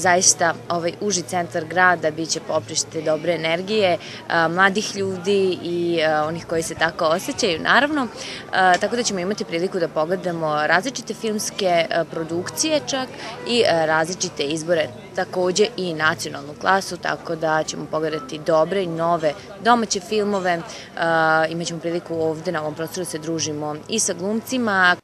Zaista ovaj uži centar grada biće poprište dobre energije, mladih ljudi i onih koji se tako osjećaju, naravno. Tako da ćemo imati priliku da pogledamo različite filmske produkcije čak i različite izbore, takođe i nacionalnu klasu, tako da ćemo pogledati dobre i nove domaće filmove. Imaćemo priliku ovde na ovom prostoru da se družimo i sa glumcima,